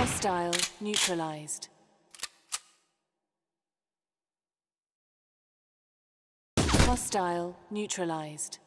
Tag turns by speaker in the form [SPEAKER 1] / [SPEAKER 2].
[SPEAKER 1] Hostile neutralized. Hostile neutralized.